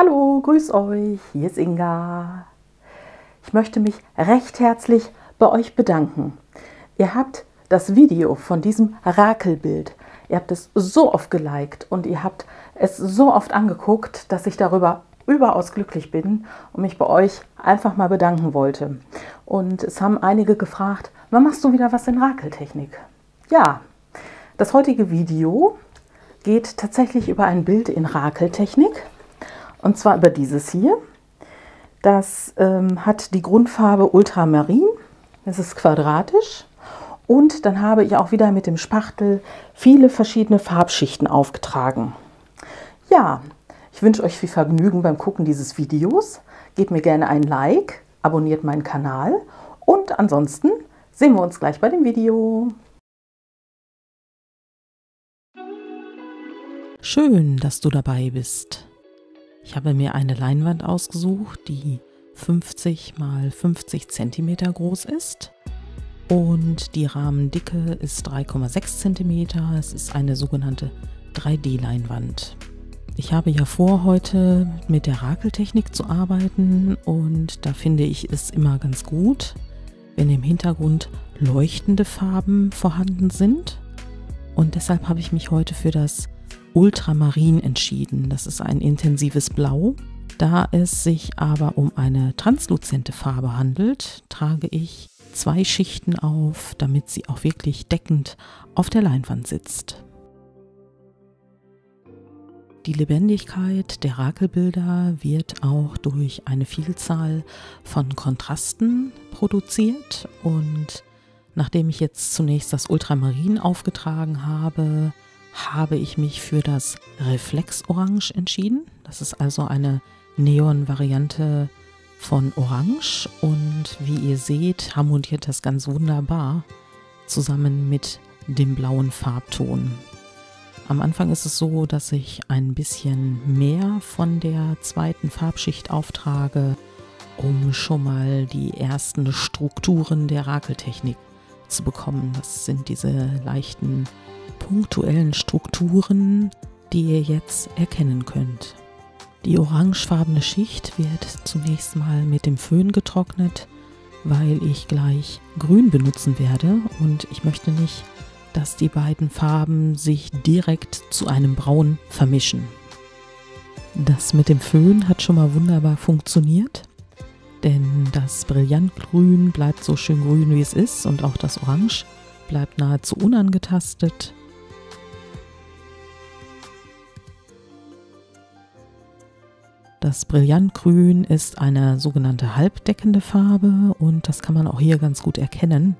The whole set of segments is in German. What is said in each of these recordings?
Hallo, grüß euch, hier ist Inga. Ich möchte mich recht herzlich bei euch bedanken. Ihr habt das Video von diesem Rakelbild, ihr habt es so oft geliked und ihr habt es so oft angeguckt, dass ich darüber überaus glücklich bin und mich bei euch einfach mal bedanken wollte. Und es haben einige gefragt, wann machst du wieder was in Rakeltechnik? Ja, das heutige Video geht tatsächlich über ein Bild in Rakeltechnik und zwar über dieses hier. Das ähm, hat die Grundfarbe Ultramarin, es ist quadratisch und dann habe ich auch wieder mit dem Spachtel viele verschiedene Farbschichten aufgetragen. Ja, ich wünsche euch viel Vergnügen beim Gucken dieses Videos. Gebt mir gerne ein Like, abonniert meinen Kanal und ansonsten sehen wir uns gleich bei dem Video. Schön, dass du dabei bist. Ich habe mir eine Leinwand ausgesucht, die 50 mal 50 cm groß ist und die Rahmendicke ist 3,6 cm. Es ist eine sogenannte 3D-Leinwand. Ich habe ja vor, heute mit der Rakeltechnik zu arbeiten und da finde ich es immer ganz gut, wenn im Hintergrund leuchtende Farben vorhanden sind. Und deshalb habe ich mich heute für das Ultramarin entschieden. Das ist ein intensives Blau. Da es sich aber um eine transluzente Farbe handelt, trage ich zwei Schichten auf, damit sie auch wirklich deckend auf der Leinwand sitzt. Die Lebendigkeit der Rakelbilder wird auch durch eine Vielzahl von Kontrasten produziert und nachdem ich jetzt zunächst das Ultramarin aufgetragen habe, habe ich mich für das Reflexorange entschieden. Das ist also eine Neon-Variante von Orange und wie ihr seht, harmoniert das ganz wunderbar zusammen mit dem blauen Farbton. Am Anfang ist es so, dass ich ein bisschen mehr von der zweiten Farbschicht auftrage, um schon mal die ersten Strukturen der Rakeltechnik zu bekommen. Das sind diese leichten punktuellen Strukturen, die ihr jetzt erkennen könnt. Die orangefarbene Schicht wird zunächst mal mit dem Föhn getrocknet, weil ich gleich grün benutzen werde und ich möchte nicht dass die beiden Farben sich direkt zu einem Braun vermischen. Das mit dem Föhn hat schon mal wunderbar funktioniert, denn das Brillantgrün bleibt so schön grün wie es ist und auch das Orange bleibt nahezu unangetastet. Das Brillantgrün ist eine sogenannte halbdeckende Farbe und das kann man auch hier ganz gut erkennen.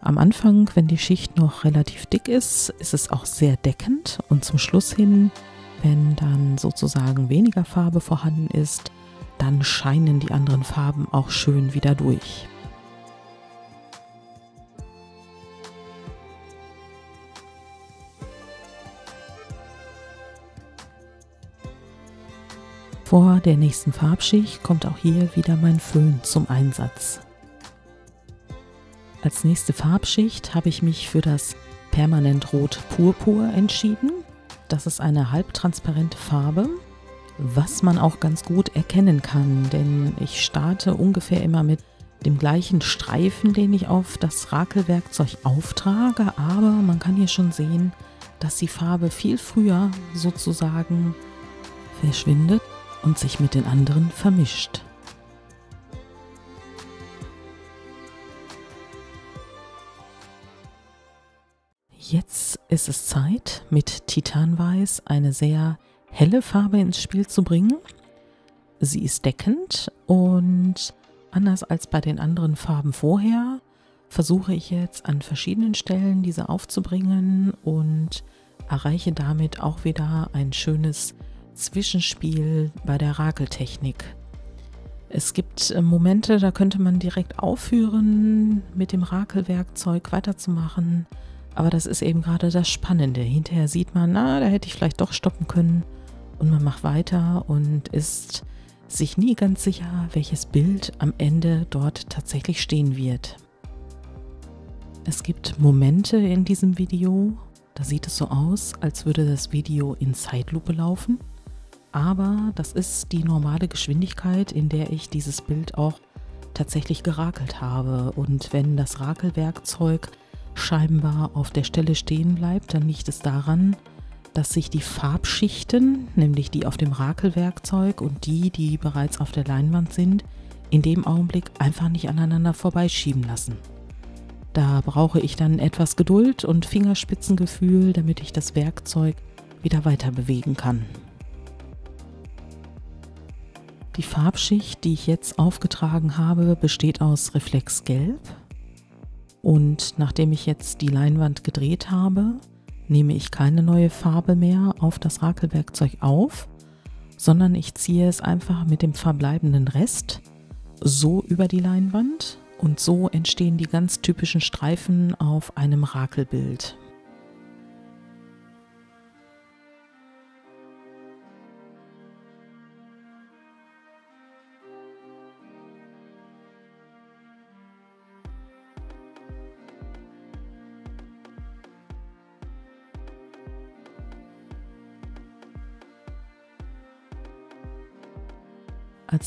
Am Anfang, wenn die Schicht noch relativ dick ist, ist es auch sehr deckend und zum Schluss hin, wenn dann sozusagen weniger Farbe vorhanden ist, dann scheinen die anderen Farben auch schön wieder durch. Vor der nächsten Farbschicht kommt auch hier wieder mein Föhn zum Einsatz. Als nächste Farbschicht habe ich mich für das Permanent Rot Purpur entschieden. Das ist eine halbtransparente Farbe, was man auch ganz gut erkennen kann, denn ich starte ungefähr immer mit dem gleichen Streifen, den ich auf das Rakelwerkzeug auftrage, aber man kann hier schon sehen, dass die Farbe viel früher sozusagen verschwindet und sich mit den anderen vermischt. Jetzt ist es Zeit, mit Titanweiß eine sehr helle Farbe ins Spiel zu bringen. Sie ist deckend und anders als bei den anderen Farben vorher versuche ich jetzt an verschiedenen Stellen diese aufzubringen und erreiche damit auch wieder ein schönes Zwischenspiel bei der Rakeltechnik. Es gibt äh, Momente, da könnte man direkt aufhören, mit dem Rakelwerkzeug weiterzumachen. Aber das ist eben gerade das Spannende. Hinterher sieht man, na, da hätte ich vielleicht doch stoppen können. Und man macht weiter und ist sich nie ganz sicher, welches Bild am Ende dort tatsächlich stehen wird. Es gibt Momente in diesem Video, da sieht es so aus, als würde das Video in Zeitlupe laufen. aber das ist die normale Geschwindigkeit, in der ich dieses Bild auch tatsächlich gerakelt habe. Und wenn das Rakelwerkzeug scheinbar auf der Stelle stehen bleibt, dann liegt es daran, dass sich die Farbschichten, nämlich die auf dem Rakelwerkzeug und die, die bereits auf der Leinwand sind, in dem Augenblick einfach nicht aneinander vorbeischieben lassen. Da brauche ich dann etwas Geduld und Fingerspitzengefühl, damit ich das Werkzeug wieder weiter bewegen kann. Die Farbschicht, die ich jetzt aufgetragen habe, besteht aus Reflexgelb. Und nachdem ich jetzt die Leinwand gedreht habe, nehme ich keine neue Farbe mehr auf das Rakelwerkzeug auf, sondern ich ziehe es einfach mit dem verbleibenden Rest so über die Leinwand und so entstehen die ganz typischen Streifen auf einem Rakelbild.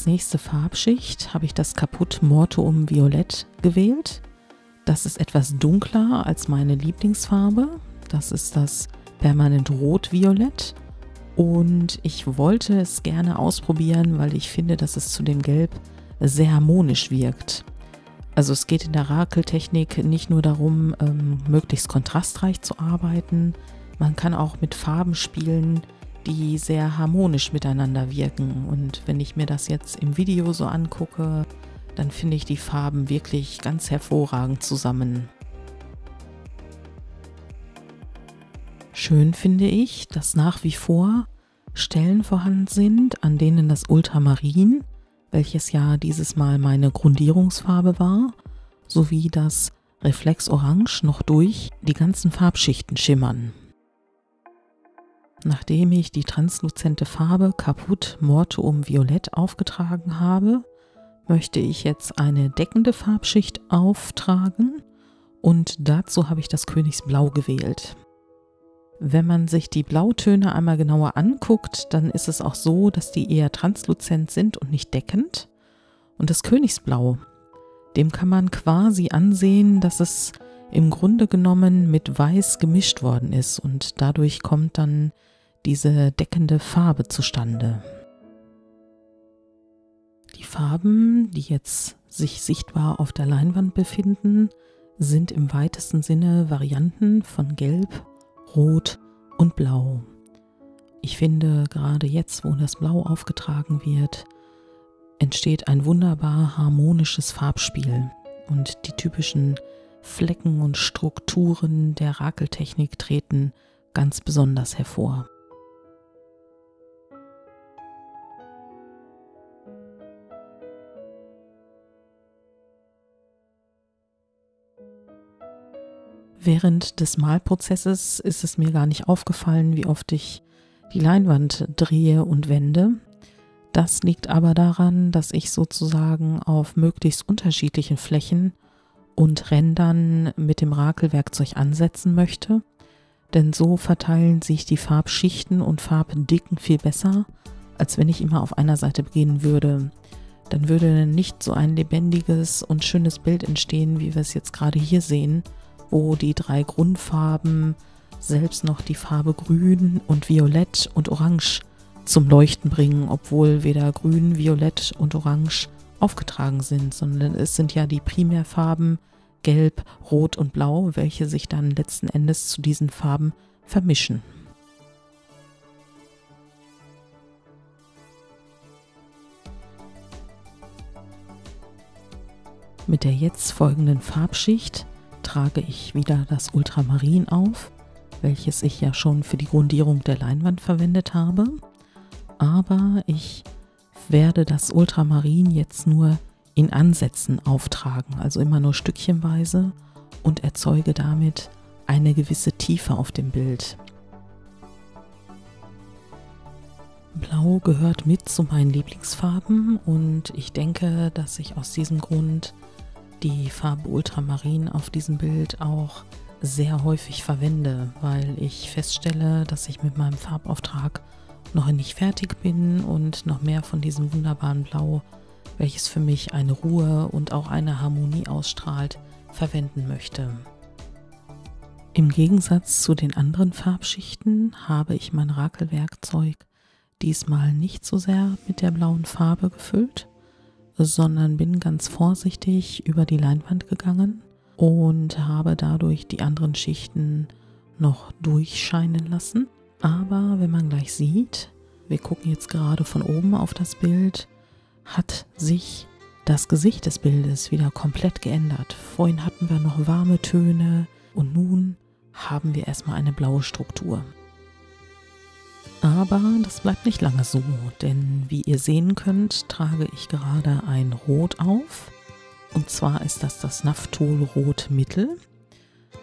Als nächste Farbschicht habe ich das Kaputt Mortuum Violett gewählt. Das ist etwas dunkler als meine Lieblingsfarbe. Das ist das Permanent Rot-Violett. Und ich wollte es gerne ausprobieren, weil ich finde, dass es zu dem Gelb sehr harmonisch wirkt. Also es geht in der Rakeltechnik nicht nur darum, ähm, möglichst kontrastreich zu arbeiten. Man kann auch mit Farben spielen, die sehr harmonisch miteinander wirken. Und wenn ich mir das jetzt im Video so angucke, dann finde ich die Farben wirklich ganz hervorragend zusammen. Schön finde ich, dass nach wie vor Stellen vorhanden sind, an denen das Ultramarin, welches ja dieses Mal meine Grundierungsfarbe war, sowie das Reflexorange noch durch die ganzen Farbschichten schimmern. Nachdem ich die transluzente Farbe Kaputt Mortuum Violett aufgetragen habe, möchte ich jetzt eine deckende Farbschicht auftragen und dazu habe ich das Königsblau gewählt. Wenn man sich die Blautöne einmal genauer anguckt, dann ist es auch so, dass die eher transluzent sind und nicht deckend. Und das Königsblau, dem kann man quasi ansehen, dass es im Grunde genommen mit Weiß gemischt worden ist und dadurch kommt dann diese deckende Farbe zustande. Die Farben, die jetzt sich sichtbar auf der Leinwand befinden, sind im weitesten Sinne Varianten von Gelb, Rot und Blau. Ich finde, gerade jetzt, wo das Blau aufgetragen wird, entsteht ein wunderbar harmonisches Farbspiel und die typischen Flecken und Strukturen der Rakeltechnik treten ganz besonders hervor. Während des Malprozesses ist es mir gar nicht aufgefallen, wie oft ich die Leinwand drehe und wende. Das liegt aber daran, dass ich sozusagen auf möglichst unterschiedlichen Flächen und Rändern mit dem Rakelwerkzeug ansetzen möchte, denn so verteilen sich die Farbschichten und Farbdicken viel besser, als wenn ich immer auf einer Seite beginnen würde. Dann würde nicht so ein lebendiges und schönes Bild entstehen, wie wir es jetzt gerade hier sehen, wo die drei Grundfarben selbst noch die Farbe Grün und Violett und Orange zum Leuchten bringen, obwohl weder Grün, Violett und Orange aufgetragen sind, sondern es sind ja die Primärfarben Gelb, Rot und Blau, welche sich dann letzten Endes zu diesen Farben vermischen. Mit der jetzt folgenden Farbschicht trage ich wieder das Ultramarin auf, welches ich ja schon für die Grundierung der Leinwand verwendet habe. Aber ich werde das Ultramarin jetzt nur in Ansätzen auftragen, also immer nur stückchenweise und erzeuge damit eine gewisse Tiefe auf dem Bild. Blau gehört mit zu meinen Lieblingsfarben und ich denke, dass ich aus diesem Grund die Farbe Ultramarin auf diesem Bild auch sehr häufig verwende, weil ich feststelle, dass ich mit meinem Farbauftrag noch nicht fertig bin und noch mehr von diesem wunderbaren Blau, welches für mich eine Ruhe und auch eine Harmonie ausstrahlt, verwenden möchte. Im Gegensatz zu den anderen Farbschichten habe ich mein Rakelwerkzeug diesmal nicht so sehr mit der blauen Farbe gefüllt, sondern bin ganz vorsichtig über die Leinwand gegangen und habe dadurch die anderen Schichten noch durchscheinen lassen. Aber wenn man gleich sieht, wir gucken jetzt gerade von oben auf das Bild, hat sich das Gesicht des Bildes wieder komplett geändert. Vorhin hatten wir noch warme Töne und nun haben wir erstmal eine blaue Struktur. Aber das bleibt nicht lange so, denn wie ihr sehen könnt, trage ich gerade ein Rot auf. Und zwar ist das das Naftol Rot Mittel.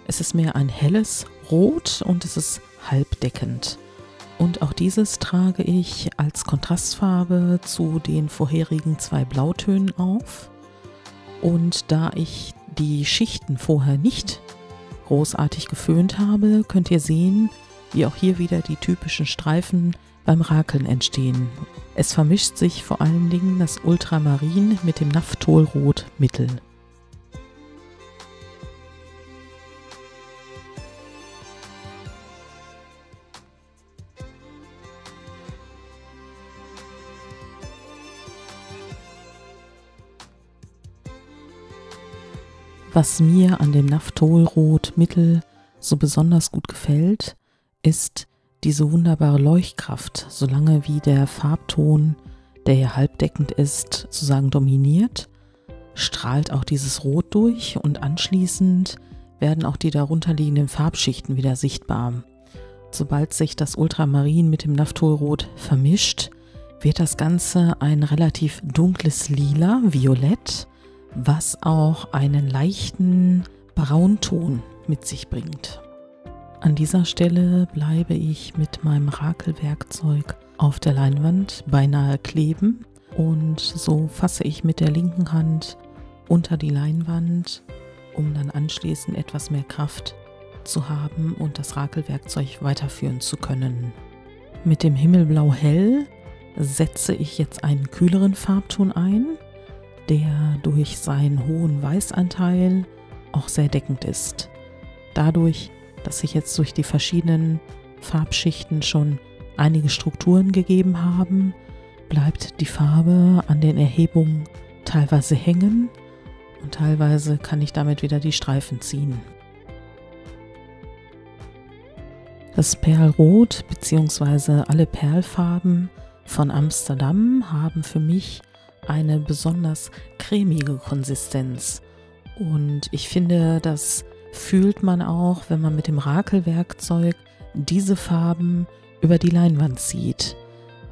Es ist mehr ein helles Rot und es ist halbdeckend. Und auch dieses trage ich als Kontrastfarbe zu den vorherigen zwei Blautönen auf. Und da ich die Schichten vorher nicht großartig geföhnt habe, könnt ihr sehen, wie auch hier wieder die typischen Streifen beim Rakeln entstehen. Es vermischt sich vor allen Dingen das Ultramarin mit dem Naphtolrot Mittel. Was mir an dem Naphtolrot Mittel so besonders gut gefällt, ist diese wunderbare Leuchtkraft, solange wie der Farbton, der hier halbdeckend ist, sozusagen dominiert, strahlt auch dieses Rot durch und anschließend werden auch die darunterliegenden Farbschichten wieder sichtbar. Sobald sich das Ultramarin mit dem Naphtolrot vermischt, wird das Ganze ein relativ dunkles Lila, Violett, was auch einen leichten Braunton mit sich bringt. An dieser Stelle bleibe ich mit meinem Rakelwerkzeug auf der Leinwand beinahe kleben und so fasse ich mit der linken Hand unter die Leinwand, um dann anschließend etwas mehr Kraft zu haben und das Rakelwerkzeug weiterführen zu können. Mit dem Himmelblau hell setze ich jetzt einen kühleren Farbton ein, der durch seinen hohen Weißanteil auch sehr deckend ist. Dadurch dass sich jetzt durch die verschiedenen Farbschichten schon einige Strukturen gegeben haben, bleibt die Farbe an den Erhebungen teilweise hängen und teilweise kann ich damit wieder die Streifen ziehen. Das Perlrot bzw. alle Perlfarben von Amsterdam haben für mich eine besonders cremige Konsistenz und ich finde, dass fühlt man auch, wenn man mit dem Rakelwerkzeug diese Farben über die Leinwand zieht.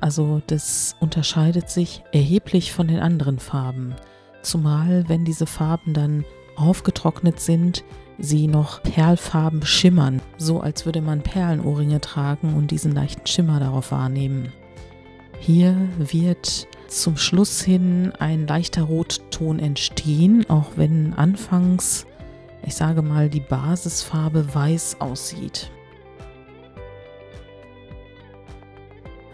Also das unterscheidet sich erheblich von den anderen Farben. Zumal wenn diese Farben dann aufgetrocknet sind, sie noch perlfarben schimmern, so als würde man Perlenohrringe tragen und diesen leichten Schimmer darauf wahrnehmen. Hier wird zum Schluss hin ein leichter Rotton entstehen, auch wenn anfangs ich sage mal, die Basisfarbe weiß aussieht.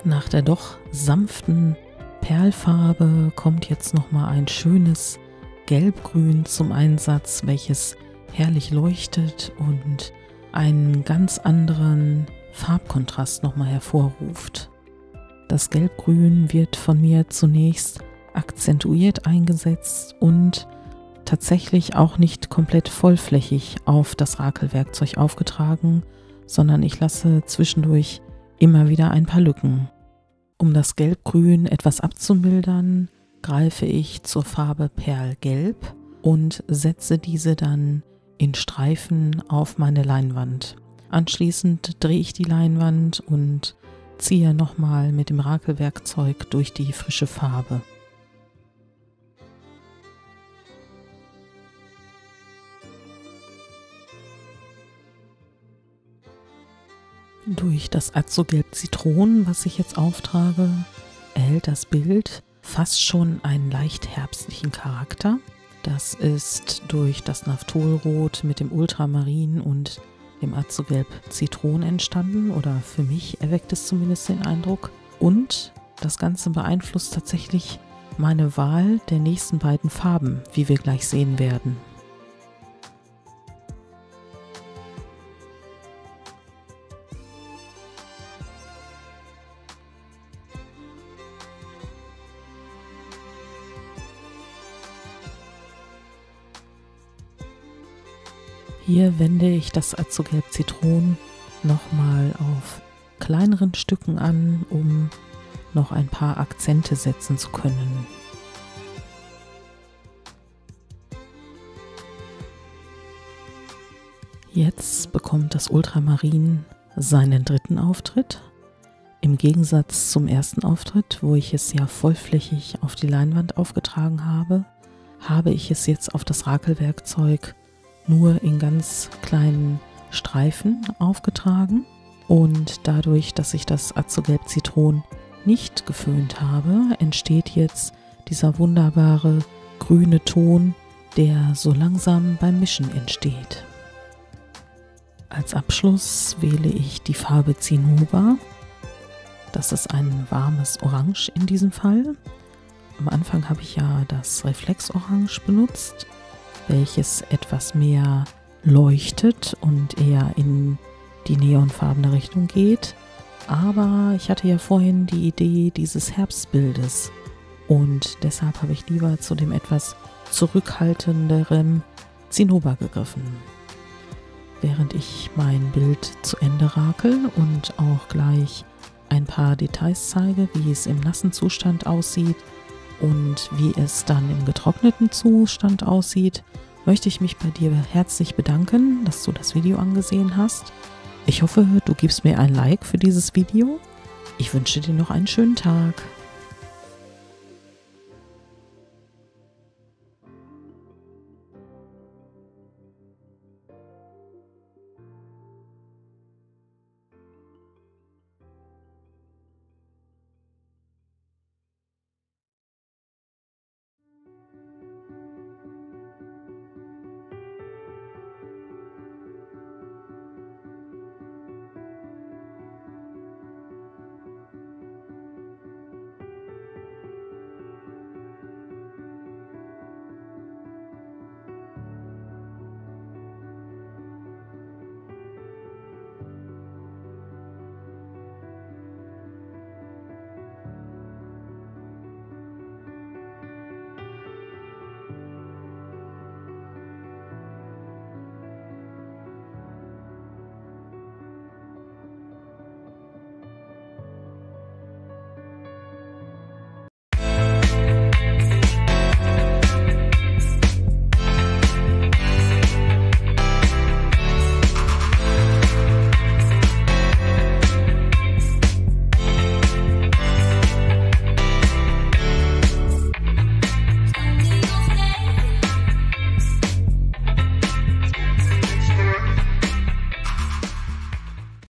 Nach der doch sanften Perlfarbe kommt jetzt noch mal ein schönes Gelbgrün zum Einsatz, welches herrlich leuchtet und einen ganz anderen Farbkontrast noch mal hervorruft. Das Gelbgrün wird von mir zunächst akzentuiert eingesetzt und tatsächlich auch nicht komplett vollflächig auf das Rakelwerkzeug aufgetragen, sondern ich lasse zwischendurch immer wieder ein paar Lücken. Um das Gelbgrün etwas abzumildern, greife ich zur Farbe Perlgelb und setze diese dann in Streifen auf meine Leinwand. Anschließend drehe ich die Leinwand und ziehe nochmal mit dem Rakelwerkzeug durch die frische Farbe. Durch das Azogelb Zitronen, was ich jetzt auftrage, erhält das Bild fast schon einen leicht herbstlichen Charakter. Das ist durch das Naphtolrot mit dem Ultramarin und dem Azogelb Zitronen entstanden oder für mich erweckt es zumindest den Eindruck. und das Ganze beeinflusst tatsächlich meine Wahl der nächsten beiden Farben, wie wir gleich sehen werden. Hier wende ich das Azugelb Zitron nochmal auf kleineren Stücken an, um noch ein paar Akzente setzen zu können. Jetzt bekommt das Ultramarin seinen dritten Auftritt. Im Gegensatz zum ersten Auftritt, wo ich es ja vollflächig auf die Leinwand aufgetragen habe, habe ich es jetzt auf das Rakelwerkzeug nur in ganz kleinen Streifen aufgetragen. Und dadurch, dass ich das Azugelb Zitron nicht geföhnt habe, entsteht jetzt dieser wunderbare grüne Ton, der so langsam beim Mischen entsteht. Als Abschluss wähle ich die Farbe Zinnober. Das ist ein warmes Orange in diesem Fall. Am Anfang habe ich ja das Reflexorange benutzt, welches etwas mehr leuchtet und eher in die neonfarbene Richtung geht. Aber ich hatte ja vorhin die Idee dieses Herbstbildes und deshalb habe ich lieber zu dem etwas zurückhaltenderen Zinnober gegriffen. Während ich mein Bild zu Ende rakel und auch gleich ein paar Details zeige, wie es im nassen Zustand aussieht und wie es dann im getrockneten Zustand aussieht, möchte ich mich bei dir herzlich bedanken, dass du das Video angesehen hast. Ich hoffe, du gibst mir ein Like für dieses Video. Ich wünsche dir noch einen schönen Tag.